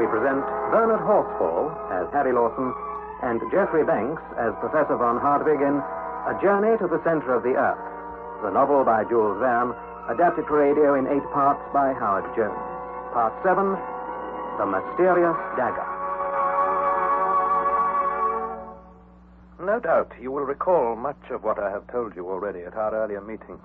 we present Bernard Horsfall as Harry Lawson and Geoffrey Banks as Professor von Hardwig in A Journey to the Center of the Earth, the novel by Jules Verne, adapted for radio in eight parts by Howard Jones. Part 7 The Mysterious Dagger. No doubt you will recall much of what I have told you already at our earlier meetings.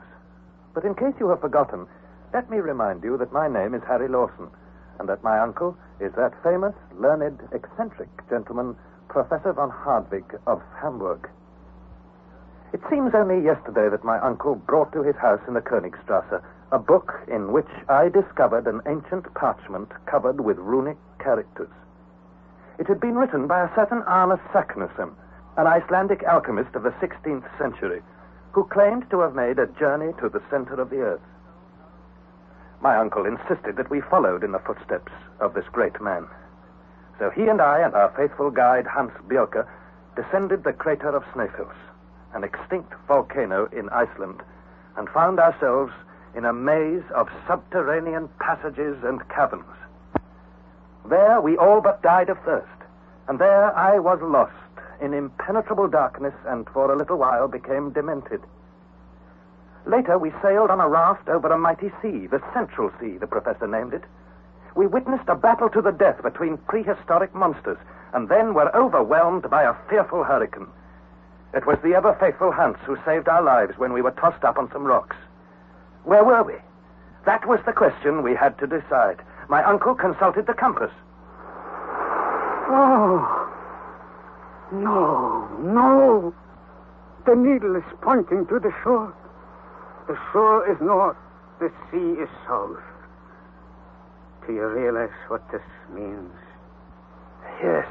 But in case you have forgotten, let me remind you that my name is Harry Lawson, and that my uncle is that famous, learned, eccentric gentleman, Professor von Hardwig of Hamburg. It seems only yesterday that my uncle brought to his house in the Königstrasse a book in which I discovered an ancient parchment covered with runic characters. It had been written by a certain Arne Saknussemm, an Icelandic alchemist of the 16th century, who claimed to have made a journey to the center of the earth. My uncle insisted that we followed in the footsteps of this great man. So he and I and our faithful guide Hans Björke descended the crater of Snæfellsnes, an extinct volcano in Iceland, and found ourselves in a maze of subterranean passages and caverns. There we all but died of thirst, and there I was lost in impenetrable darkness and for a little while became demented. Later, we sailed on a raft over a mighty sea, the Central Sea, the professor named it. We witnessed a battle to the death between prehistoric monsters, and then were overwhelmed by a fearful hurricane. It was the ever faithful Hans who saved our lives when we were tossed up on some rocks. Where were we? That was the question we had to decide. My uncle consulted the compass. Oh. No, no. The needle is pointing to the shore. The shore is north, the sea is south. Do you realize what this means? Yes.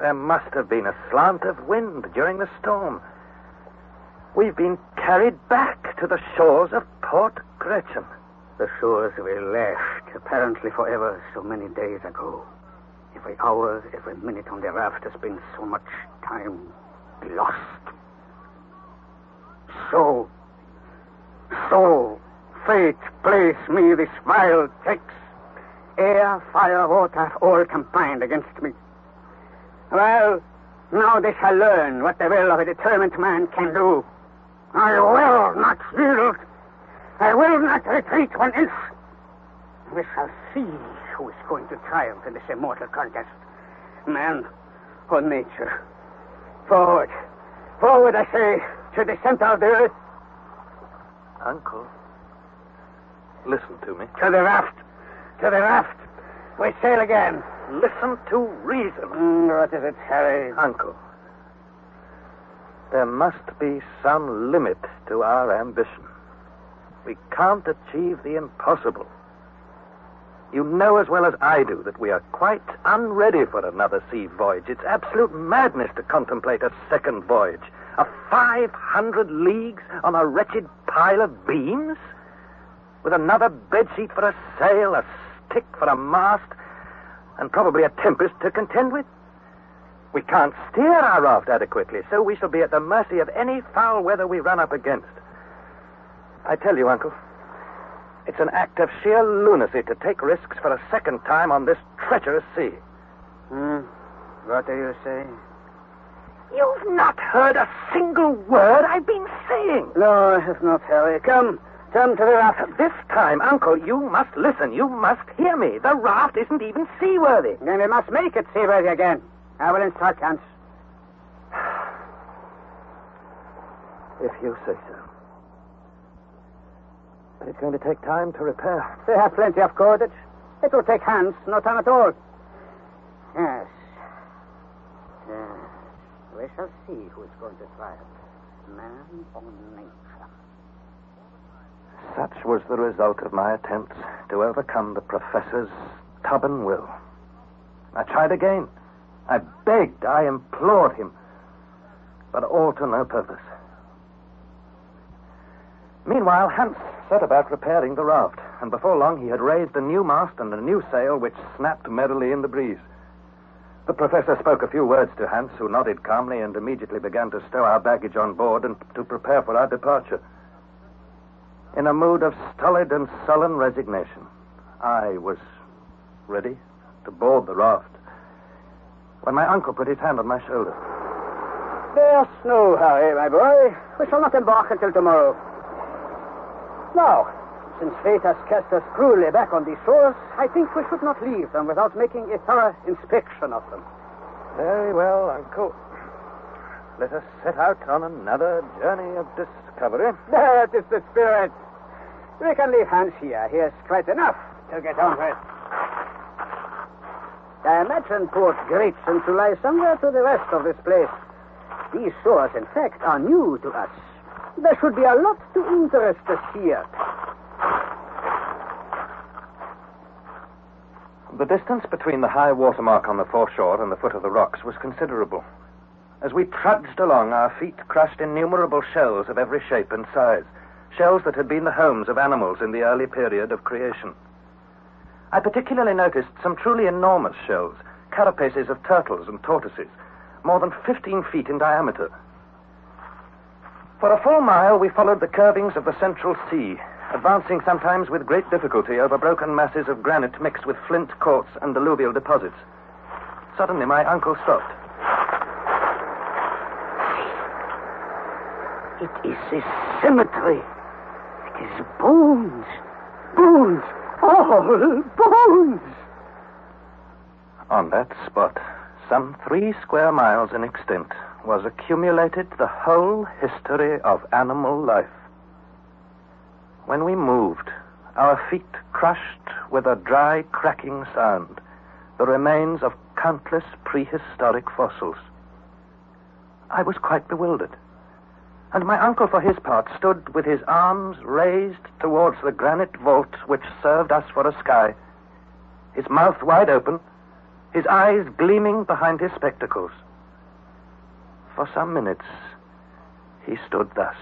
There must have been a slant of wind during the storm. We've been carried back to the shores of Port Gretchen. The shores we left, apparently forever, so many days ago. Every hour, every minute on the raft has been so much time lost. So, so, fate plays me this vile tricks. Air, fire, water, all combined against me. Well, now they shall learn what the will of a determined man can do. I will not yield. I will not retreat one inch. We shall see who is going to triumph in this immortal contest. Man or nature. Forward. Forward, I say, to the center of the earth. Uncle, listen to me. To the raft. To the raft. We sail again. Listen to reason. Mm, what is it, Harry? Uncle, there must be some limit to our ambition. We can't achieve the impossible. You know as well as I do that we are quite unready for another sea voyage. It's absolute madness to contemplate a second voyage. A 500 leagues on a wretched pile of beams? With another bedsheet for a sail, a stick for a mast, and probably a tempest to contend with? We can't steer our raft adequately, so we shall be at the mercy of any foul weather we run up against. I tell you, Uncle, it's an act of sheer lunacy to take risks for a second time on this treacherous sea. Hmm? What do you say? You've not heard a single word I've been saying. No, I have not, Harry. Come. Come to the raft. This time, Uncle, you must listen. You must hear me. The raft isn't even seaworthy. Then we must make it seaworthy again. I will instruct Hans. If you say so. But it's going to take time to repair. They have plenty of cordage. It will take Hans no time at all. Yes. Yes. We shall see who is going to triumph. Man or nature. Such was the result of my attempts to overcome the professor's stubborn will. I tried again. I begged, I implored him, but all to no purpose. Meanwhile, Hans set about repairing the raft, and before long he had raised a new mast and a new sail which snapped merrily in the breeze. The professor spoke a few words to Hans, who nodded calmly and immediately began to stow our baggage on board and to prepare for our departure. In a mood of stolid and sullen resignation, I was ready to board the raft when my uncle put his hand on my shoulder. There's no hurry, my boy. We shall not embark until tomorrow. Now, since fate has cast us cruelly back on these shores, I think we should not leave them without making a thorough inspection of them. Very well, Uncle. Let us set out on another journey of discovery. That is the spirit. We can leave Hans here. He has quite enough to get on with. I imagine Port Gretchen to lie somewhere to the west of this place. These shores, in fact, are new to us. There should be a lot to interest us here. The distance between the high water mark on the foreshore and the foot of the rocks was considerable. As we trudged along, our feet crushed innumerable shells of every shape and size, shells that had been the homes of animals in the early period of creation. I particularly noticed some truly enormous shells, carapaces of turtles and tortoises, more than 15 feet in diameter. For a full mile, we followed the curvings of the Central Sea, advancing sometimes with great difficulty over broken masses of granite mixed with flint, quartz, and alluvial deposits. Suddenly, my uncle stopped. It is a cemetery. It is bones. Bones. All bones. On that spot, some three square miles in extent, was accumulated the whole history of animal life. When we moved, our feet crushed with a dry, cracking sound the remains of countless prehistoric fossils. I was quite bewildered. And my uncle, for his part, stood with his arms raised towards the granite vault which served us for a sky, his mouth wide open, his eyes gleaming behind his spectacles. For some minutes, he stood thus,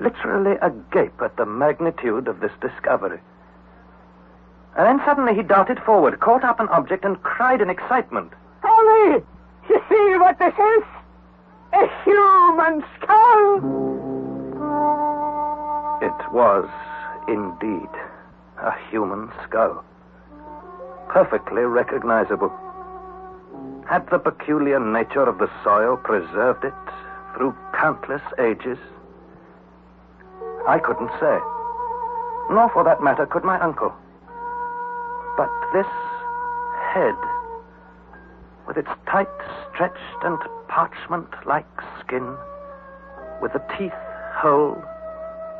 literally agape at the magnitude of this discovery. And then suddenly he darted forward, caught up an object, and cried in excitement. Holly! You see what this is? A human skull! It was indeed a human skull. Perfectly recognizable. Had the peculiar nature of the soil preserved it through countless ages? I couldn't say. Nor, for that matter, could my uncle. But this head, with its tight, stretched, and parchment like skin, with the teeth whole,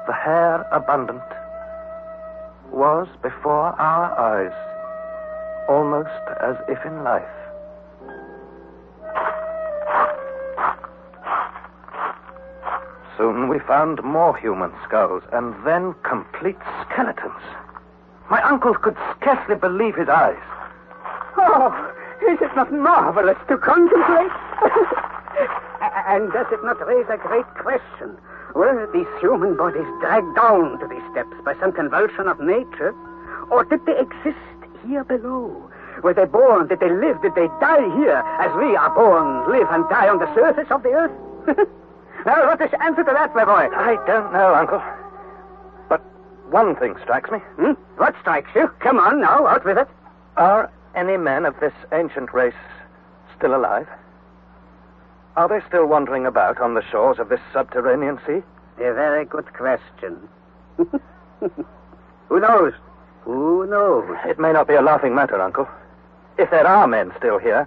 the hair abundant, was before our eyes, almost as if in life. Soon we found more human skulls, and then complete skeletons. My uncle could scarcely believe his eyes. Oh, is it not marvelous to contemplate? and does it not raise a great question? Were these human bodies dragged down to these steps by some convulsion of nature? Or did they exist here below? Were they born? Did they live? Did they die here as we are born, live, and die on the surface of the earth? now, what is the answer to that, my boy? I don't know, Uncle. But one thing strikes me. Hmm? What strikes you? Come on now, out with it. Are any men of this ancient race still alive? Are they still wandering about on the shores of this subterranean sea? A very good question. Who knows? Who knows? It may not be a laughing matter, Uncle. If there are men still here,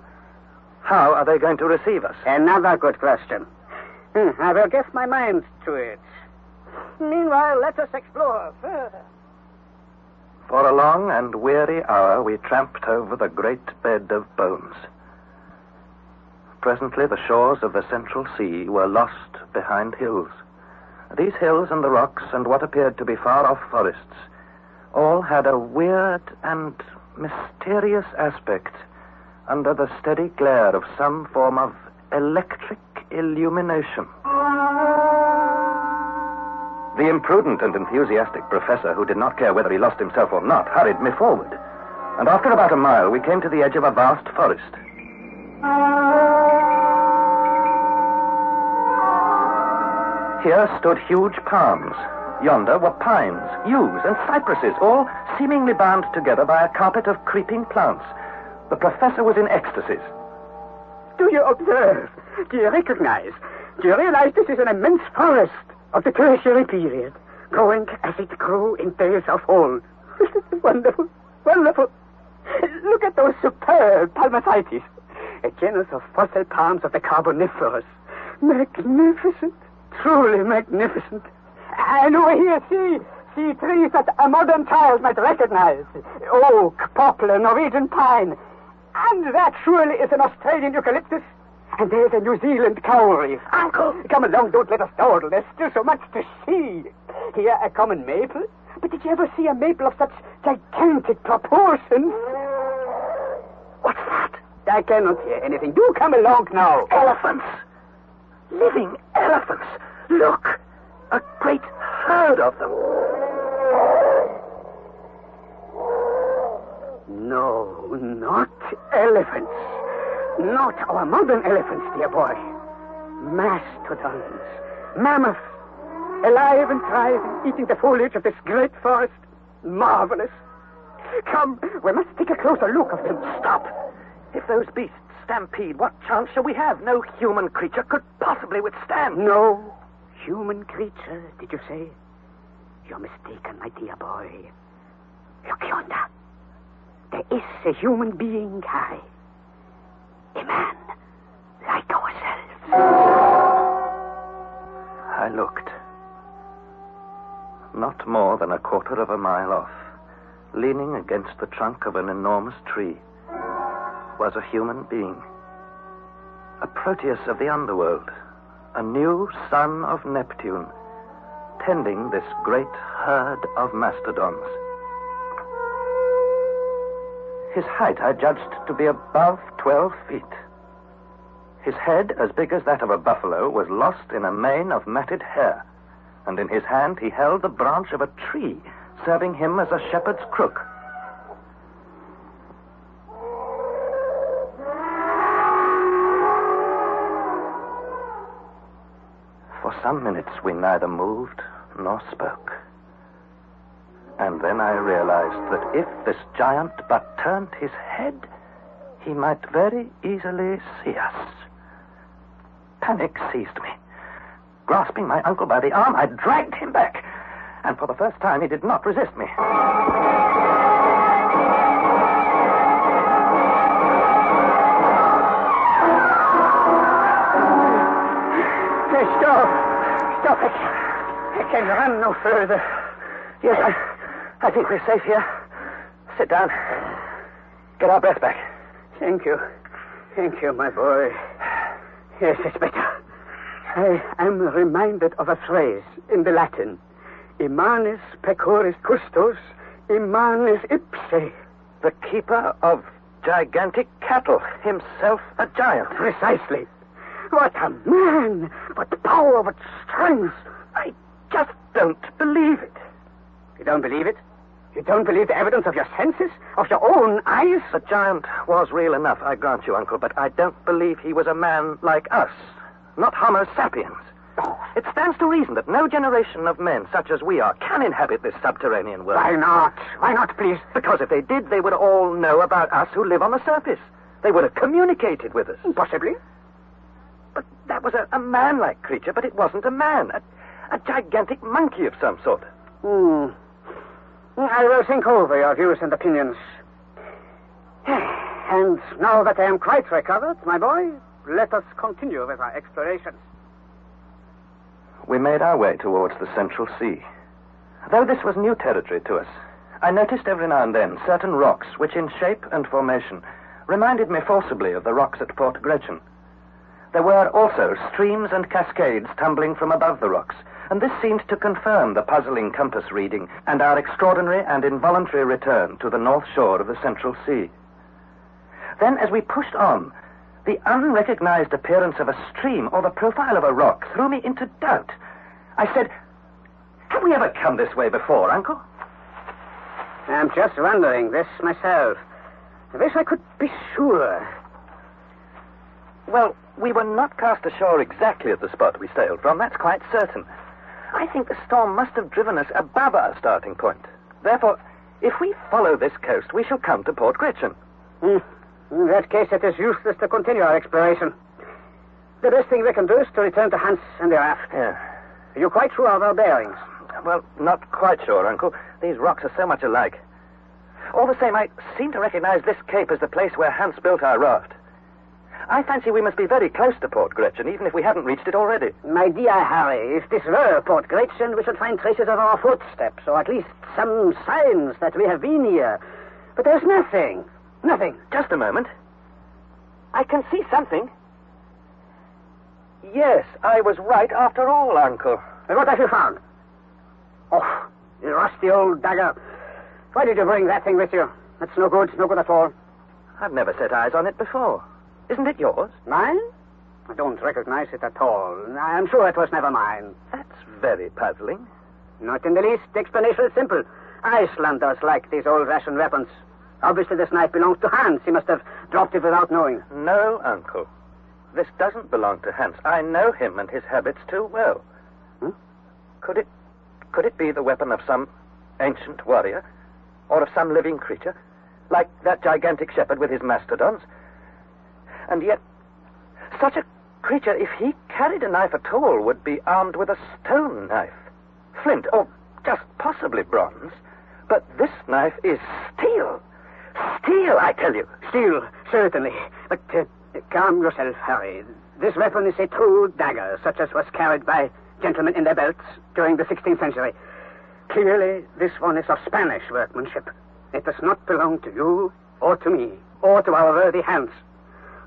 how are they going to receive us? Another good question. Hmm, I will give my mind to it. Meanwhile, let us explore further. For a long and weary hour, we tramped over the great bed of bones. Presently, the shores of the Central Sea were lost behind hills. These hills and the rocks and what appeared to be far off forests all had a weird and mysterious aspect under the steady glare of some form of electric illumination. The imprudent and enthusiastic professor, who did not care whether he lost himself or not, hurried me forward. And after about a mile, we came to the edge of a vast forest. Here stood huge palms. Yonder were pines, yews, and cypresses, all seemingly bound together by a carpet of creeping plants, The professor was in ecstasies. Do you observe? Do you recognize? Do you realize this is an immense forest of the tertiary period, growing as it grew in days of old? wonderful, wonderful. Look at those superb palmacites, a genus of fossil palms of the Carboniferous. Magnificent, truly magnificent. And over here, see, see trees that a modern child might recognize. Oak, poplar, Norwegian pine. And that surely is an Australian eucalyptus. And there's a New Zealand kauri. Uncle! Come along, don't let us dawdle. There's still so much to see. Here, a common maple. But did you ever see a maple of such gigantic proportions? What's that? I cannot hear anything. Do come along now. Elephants! Living elephants! Look! A great herd of them. No, not elephants. Not our modern elephants, dear boy. Mastodons, mammoths, alive and thriving, eating the foliage of this great forest. Marvelous. Come, we must take a closer look of them. Stop! If those beasts stampede, what chance shall we have? No human creature could possibly withstand. No human creature, did you say? You're mistaken, my dear boy. Look yonder. There is a human being, Harry. A man like ourselves. I looked. Not more than a quarter of a mile off, leaning against the trunk of an enormous tree, was a human being. A Proteus of the underworld, a new son of Neptune, tending this great herd of mastodons. His height I judged to be above 12 feet. His head, as big as that of a buffalo, was lost in a mane of matted hair, and in his hand he held the branch of a tree, serving him as a shepherd's crook. For some minutes we neither moved nor spoke. And then I realized that if this giant but turned his head, he might very easily see us. Panic seized me. Grasping my uncle by the arm, I dragged him back. And for the first time, he did not resist me. Stop. Stop it. I can run no further. Yes, I, I think we're safe here. Sit down. Get our breath back. Thank you. Thank you, my boy. Yes, it's better. I am reminded of a phrase in the Latin. Immanis pecoris custos, immanis ipse. The keeper of gigantic cattle, himself a giant. Precisely. What a man! What power, what strength! I just don't believe it. You don't believe it? You don't believe the evidence of your senses? Of your own eyes? The giant was real enough, I grant you, Uncle, but I don't believe he was a man like us. Not Homo sapiens. It stands to reason that no generation of men such as we are can inhabit this subterranean world. Why not? Why not, please? Because if they did, they would all know about us who live on the surface. They would have communicated with us. Possibly. But that was a, a man-like creature, but it wasn't a man. A, a gigantic monkey of some sort. Hmm. Mm, I will think over your views and opinions. And now that I am quite recovered, my boy, let us continue with our explorations. We made our way towards the Central Sea. Though this was new territory to us, I noticed every now and then certain rocks which, in shape and formation, reminded me forcibly of the rocks at Port Gretchen. There were also streams and cascades tumbling from above the rocks, and this seemed to confirm the puzzling compass reading and our extraordinary and involuntary return to the north shore of the Central Sea. Then, as we pushed on, the unrecognized appearance of a stream or the profile of a rock threw me into doubt. I said, Have we ever come this way before, Uncle? I'm just wondering this myself. I wish I could be sure. Well, we were not cast ashore exactly at the spot we sailed from, that's quite certain. I think the storm must have driven us above our starting point. Therefore, if we follow this coast, we shall come to Port Gretchen. Hmm. In that case, it is useless to continue our exploration. The best thing we can do is to return to Hans and the raft. Yeah. Are you quite sure of our bearings? Well, not quite sure, Uncle. These rocks are so much alike. All the same, I seem to recognize this cape as the place where Hans built our raft. I fancy we must be very close to Port Gretchen, even if we haven't reached it already. My dear Harry, if this were Port Gretchen, we should find traces of our footsteps, or at least some signs that we have been here. But there's nothing. Nothing. Just a moment. I can see something. Yes, I was right after all, Uncle. And what have you found? Oh, the rusty old dagger. Why did you bring that thing with you? That's no good, no good at all. I've never set eyes on it before. Isn't it yours? Mine? I don't recognize it at all. I'm sure it was never mine. That's very puzzling. Not in the least. Explanation is simple. Icelanders like these old Russian weapons. Obviously, this knife belongs to Hans. He must have dropped it without knowing. No, Uncle. This doesn't belong to Hans. I know him and his habits too well. Hmm? Could it could it be the weapon of some ancient warrior? Or of some living creature? Like that gigantic shepherd with his mastodons? And yet such a creature, if he carried a knife at all, would be armed with a stone knife. Flint, or just possibly bronze. But this knife is steel. Steel, I tell you. Steel, certainly. But uh, calm yourself, Harry. This weapon is a true dagger, such as was carried by gentlemen in their belts during the 16th century. Clearly, this one is of Spanish workmanship. It does not belong to you, or to me, or to our worthy Hans.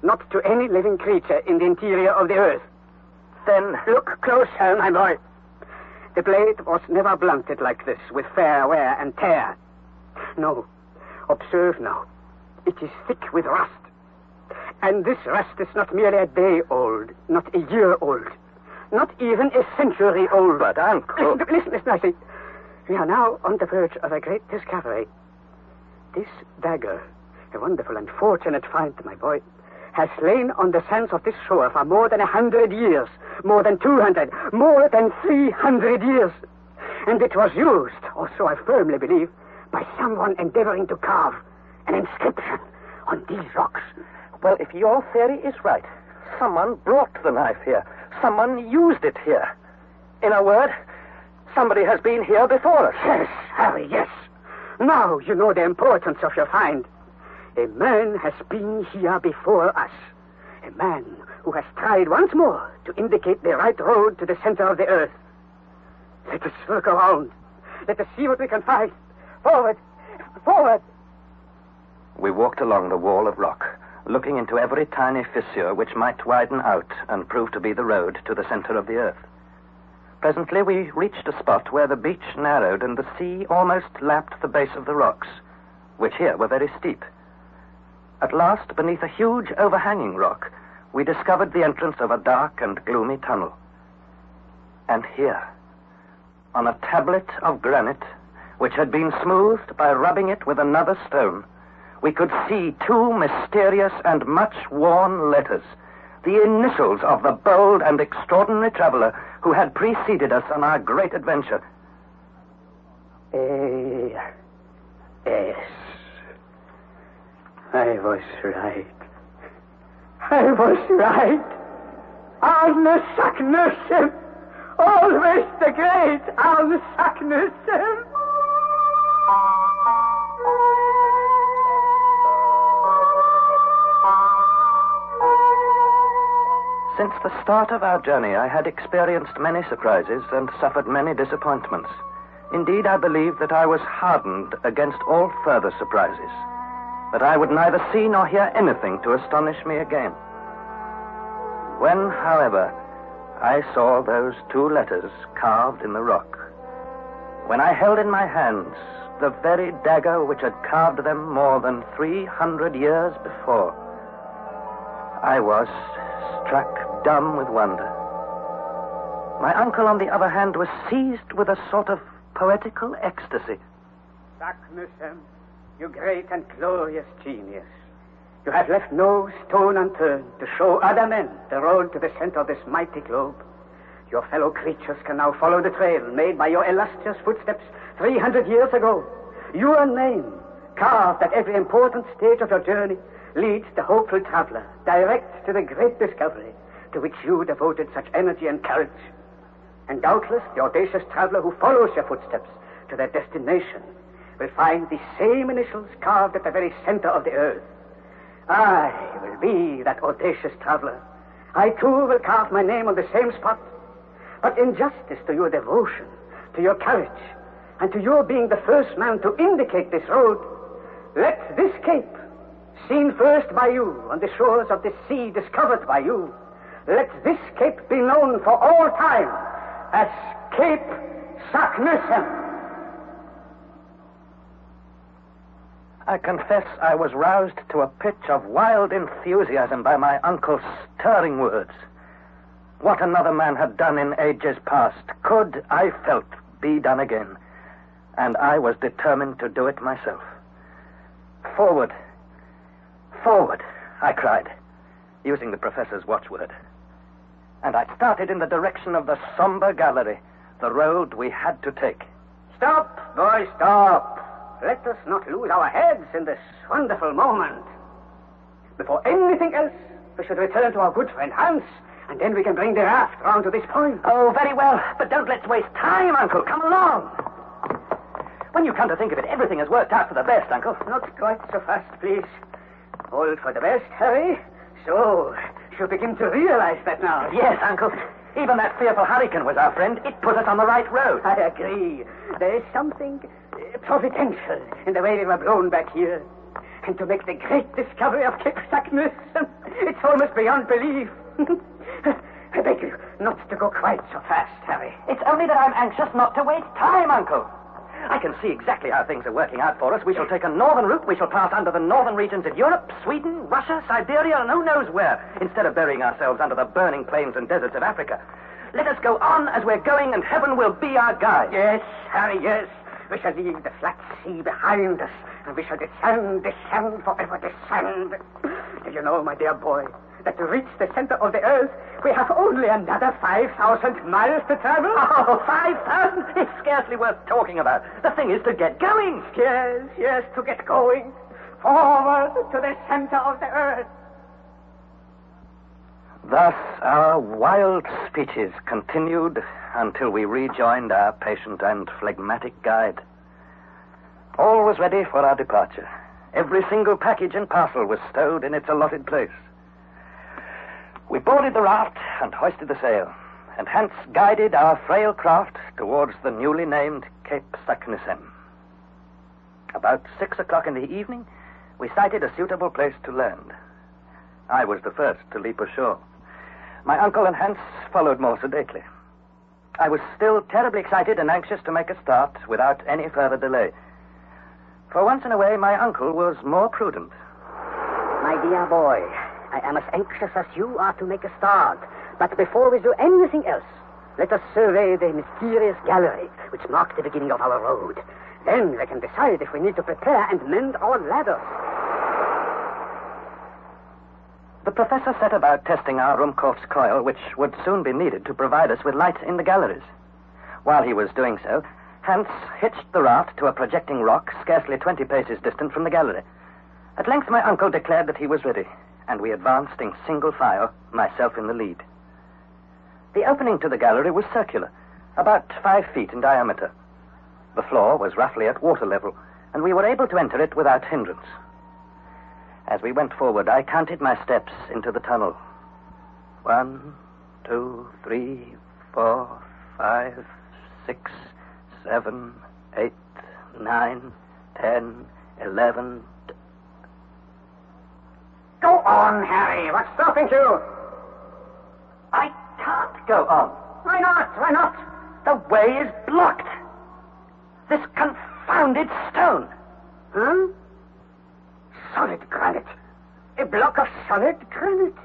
Not to any living creature in the interior of the earth. Then Look closer, my boy. The blade was never blunted like this, with fair wear and tear. No. Observe now. It is thick with rust. And this rust is not merely a day old, not a year old, not even a century old. But, Uncle. Listen, listen, listen, I say. We are now on the verge of a great discovery. This dagger, a wonderful and fortunate find, my boy, has lain on the sands of this shore for more than a hundred years, more than two hundred, more than three hundred years. And it was used, or so I firmly believe, by someone endeavoring to carve an inscription on these rocks. Well, if your theory is right, someone brought the knife here. Someone used it here. In a word, somebody has been here before us. Yes, Harry, yes. Now you know the importance of your find. A man has been here before us. A man who has tried once more to indicate the right road to the center of the earth. Let us look around. Let us see what we can find. Forward! Forward! We walked along the wall of rock, looking into every tiny fissure which might widen out and prove to be the road to the center of the earth. Presently, we reached a spot where the beach narrowed and the sea almost lapped the base of the rocks, which here were very steep. At last, beneath a huge overhanging rock, we discovered the entrance of a dark and gloomy tunnel. And here, on a tablet of granite, which had been smoothed by rubbing it with another stone, we could see two mysterious and much worn letters, the initials of the bold and extraordinary traveler who had preceded us on our great adventure. A. S. I was right. I was right. Arne Saknussemm. Always the great Arne Saknussemm. Since the start of our journey, I had experienced many surprises and suffered many disappointments. Indeed, I believed that I was hardened against all further surprises, that I would neither see nor hear anything to astonish me again. When, however, I saw those two letters carved in the rock, when I held in my hands the very dagger which had carved them more than 300 years before, I was struck dumb with wonder. My uncle, on the other hand, was seized with a sort of poetical ecstasy. Saknussemm, you great and glorious genius. You have left no stone unturned to show other men the road to the center of this mighty globe. Your fellow creatures can now follow the trail made by your illustrious footsteps 300 years ago. Your name, carved at every important stage of your journey, leads the hopeful traveler direct to the great discovery to which you devoted such energy and courage. And doubtless the audacious traveler who follows your footsteps to their destination will find the same initials carved at the very center of the earth. I will be that audacious traveler. I too will carve my name on the same spot. But in justice to your devotion, to your courage, and to your being the first man to indicate this road, let this cape, seen first by you on the shores of the sea discovered by you, let this cape be known for all time as Cape Saknussemm. I confess I was roused to a pitch of wild enthusiasm by my uncle's stirring words. What another man had done in ages past could, I felt, be done again, and I was determined to do it myself. Forward, forward, I cried, using the professor's watchword. And I started in the direction of the somber gallery, the road we had to take. Stop, boy, stop. Let us not lose our heads in this wonderful moment. Before anything else, we should return to our good friend Hans, and then we can bring the raft round to this point. Oh, very well, but don't let's waste time, Uncle. Come along. When you come to think of it, everything has worked out for the best, Uncle. Not quite so fast, please. All for the best, Harry. So, you begin to realize that now. Yes, Uncle. Even that fearful hurricane was our friend. It put us on the right road. I agree. There is something uh, providential in the way we were blown back here. And to make the great discovery of Cape it's almost beyond belief. I beg you not to go quite so fast, Harry. It's only that I'm anxious not to waste time, Uncle. I can see exactly how things are working out for us. We shall take a northern route. We shall pass under the northern regions of Europe, Sweden, Russia, Siberia, and who knows where, instead of burying ourselves under the burning plains and deserts of Africa. Let us go on as we're going, and heaven will be our guide. Yes, Harry, yes. We shall leave the flat sea behind us, and we shall descend, descend, forever descend. Do you know, my dear boy, that to reach the center of the earth, we have only another 5,000 miles to travel? Oh, 5,000? It's scarcely worth talking about. The thing is to get going. Yes, yes, to get going. Forward to the center of the earth. Thus, our wild speeches continued until we rejoined our patient and phlegmatic guide. All was ready for our departure. Every single package and parcel was stowed in its allotted place. We boarded the raft and hoisted the sail, and Hans guided our frail craft towards the newly named Cape Saknussemm. About six o'clock in the evening, we sighted a suitable place to land. I was the first to leap ashore. My uncle and Hans followed more sedately. I was still terribly excited and anxious to make a start without any further delay. For once in a way, my uncle was more prudent. My dear boy, I am as anxious as you are to make a start. But before we do anything else, let us survey the mysterious gallery which marks the beginning of our road. Then we can decide if we need to prepare and mend our ladders. The professor set about testing our Ruhmkorff's coil, which would soon be needed to provide us with light in the galleries. While he was doing so, Hans hitched the raft to a projecting rock scarcely twenty paces distant from the gallery. At length, my uncle declared that he was ready, and we advanced in single file, myself in the lead. The opening to the gallery was circular, about five feet in diameter. The floor was roughly at water level, and we were able to enter it without hindrance. As we went forward, I counted my steps into the tunnel. One, two, three, four, five, six, seven, eight, nine, ten, eleven. On, Harry. What's stopping you? I can't go on. Why not? Why not? The way is blocked. This confounded stone. Huh? Solid granite. A block of solid granite.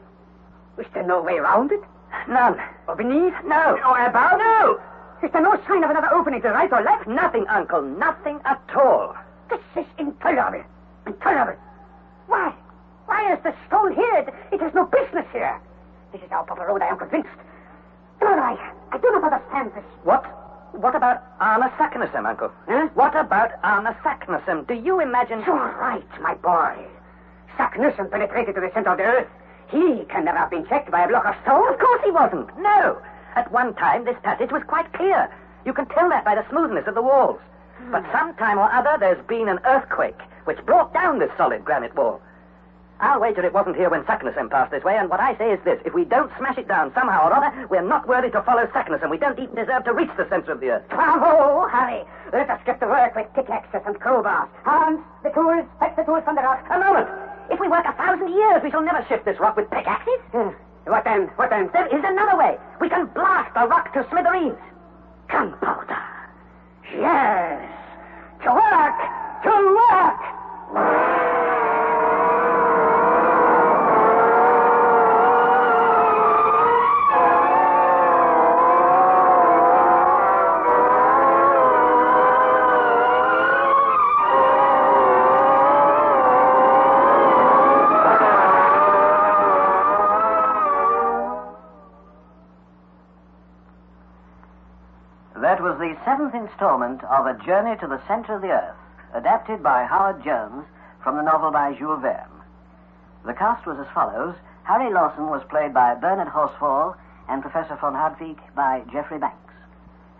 Is there no way around it? None. Or beneath? No. Or above? No. Is there no sign of another opening to right or left? Nothing, Uncle. Nothing at all. This is intolerable. Intolerable. Why? Why is the stone here? It, it has no business here. This is our proper road, I am convinced. No, I, I do not understand this. What? What about Arne Saknussemm, Uncle? Huh? What about Arne Saknussemm? Do you imagine... You're right, my boy. Saknussemm penetrated to the center of the earth. He can never have been checked by a block of stone. Of course he wasn't. No. At one time, this passage was quite clear. You can tell that by the smoothness of the walls. But hmm. some time or other, there's been an earthquake which brought down this solid granite wall. I'll wager it wasn't here when Saknussemm passed this way, and what I say is this. If we don't smash it down somehow or other, we're not worthy to follow Saknussemm. We don't even deserve to reach the center of the earth. Bravo, Harry. Let us get to work with pickaxes and crowbars. Hans, the tools, fetch the tools from the rock. A moment. If we work a thousand years, we shall never shift this rock with pickaxes. Hmm. What then? What then? There is another way. We can blast the rock to smithereens. Gunpowder. Yes. To work! To work! Seventh installment of A Journey to the Center of the Earth, adapted by Howard Jones from the novel by Jules Verne. The cast was as follows. Harry Lawson was played by Bernard Horsfall and Professor von Hardwig by Geoffrey Banks.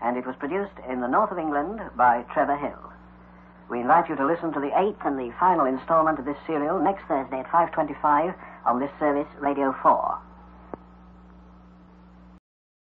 And it was produced in the north of England by Trevor Hill. We invite you to listen to the eighth and the final installment of this serial next Thursday at 5.25 on this service, Radio 4.